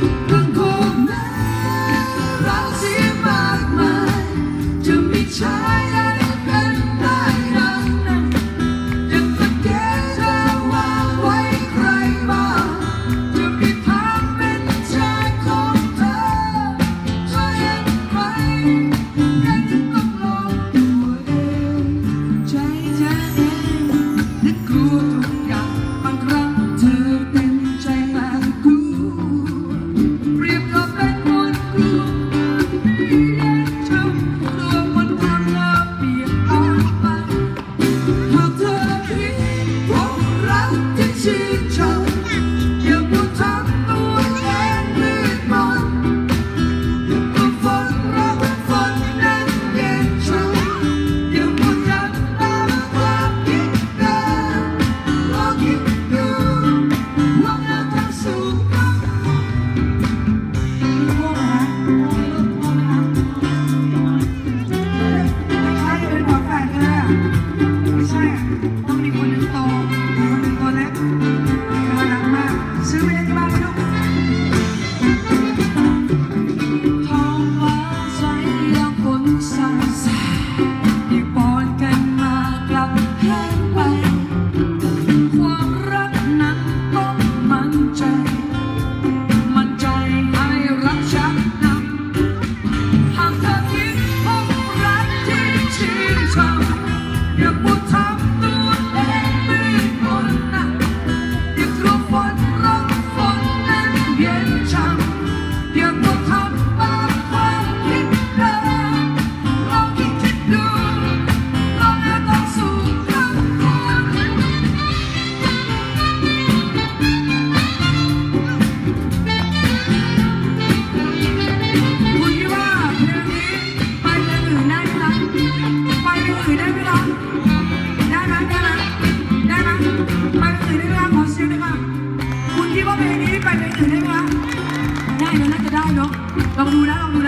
Thank you. sometimes ได้ไหมคะได้ไหได้ไหได้ไหไปหตือได้ไหมขอเชียร์ด้คะคุณคิดว่าเพงี้ไปหนังสือได้ไหมคะได้น่าจะได้เนาะลองดูนะลองดูนะ